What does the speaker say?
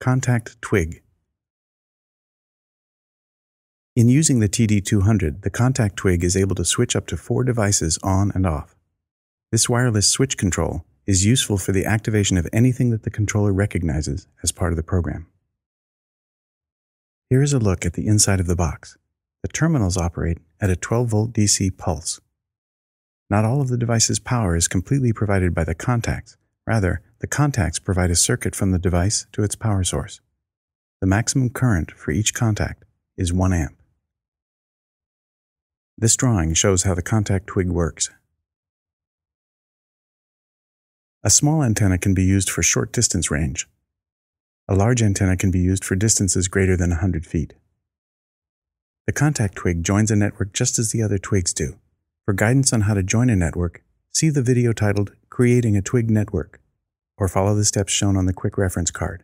Contact Twig. In using the TD200, the contact twig is able to switch up to four devices on and off. This wireless switch control is useful for the activation of anything that the controller recognizes as part of the program. Here is a look at the inside of the box. The terminals operate at a 12 volt DC pulse. Not all of the device's power is completely provided by the contacts. Rather, the contacts provide a circuit from the device to its power source. The maximum current for each contact is 1 amp. This drawing shows how the contact twig works. A small antenna can be used for short distance range. A large antenna can be used for distances greater than 100 feet. The contact twig joins a network just as the other twigs do. For guidance on how to join a network, see the video titled Creating a Twig Network, or follow the steps shown on the quick reference card.